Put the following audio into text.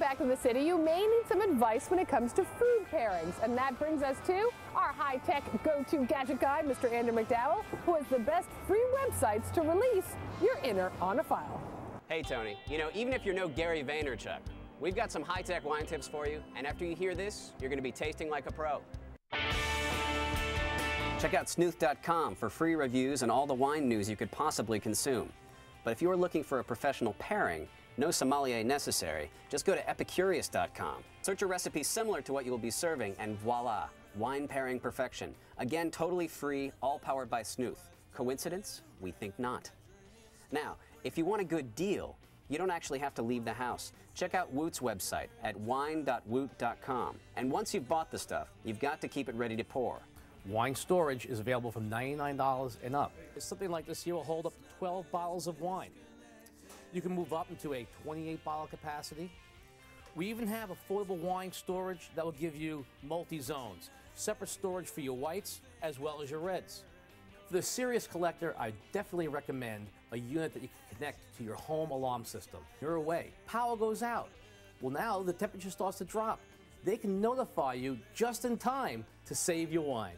back in the city, you may need some advice when it comes to food pairings. And that brings us to our high-tech go-to gadget guy, Mr. Andrew McDowell, who has the best free websites to release your inner oenophile. Hey, Toni. You know, even if you're no Gary Vaynerchuk, we've got some high-tech wine tips for you. And after you hear this, you're going to be tasting like a pro. Check out snooth.com for free reviews and all the wine news you could possibly consume. But if you're looking for a professional pairing, no sommelier necessary. Just go to epicurious.com. Search a recipe similar to what you will be serving, and voila, wine pairing perfection. Again, totally free, all powered by Snooth. Coincidence? We think not. Now, if you want a good deal, you don't actually have to leave the house. Check out Woot's website at wine.woot.com. And once you've bought the stuff, you've got to keep it ready to pour. Wine storage is available from $99 and up. Something like this here will hold up to 12 bottles of wine. You can move up into a 28 bottle capacity. We even have affordable wine storage that will give you multi-zones, separate storage for your whites as well as your reds. For the serious collector, I definitely recommend a unit that you can connect to your home alarm system. You're away, power goes out. Well now the temperature starts to drop. They can notify you just in time to save your wine.